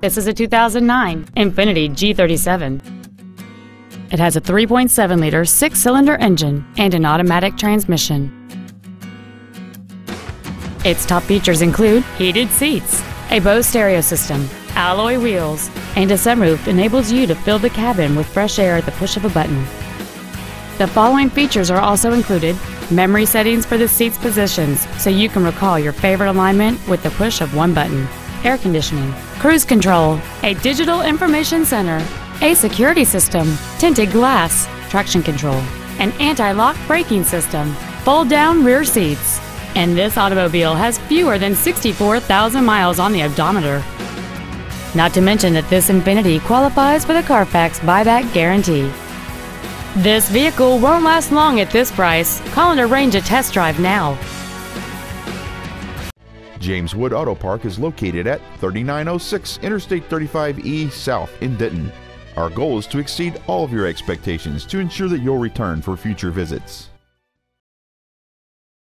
This is a 2009 Infiniti G37. It has a 3.7-liter six-cylinder engine and an automatic transmission. Its top features include heated seats, a Bose stereo system, alloy wheels, and a sunroof enables you to fill the cabin with fresh air at the push of a button. The following features are also included memory settings for the seat's positions so you can recall your favorite alignment with the push of one button, air conditioning, cruise control, a digital information center, a security system, tinted glass, traction control, an anti-lock braking system, fold-down rear seats, and this automobile has fewer than 64,000 miles on the odometer. Not to mention that this Infiniti qualifies for the Carfax buyback guarantee. This vehicle won't last long at this price. Call and arrange a test drive now. James Wood Auto Park is located at 3906 Interstate 35E South in Denton. Our goal is to exceed all of your expectations to ensure that you'll return for future visits.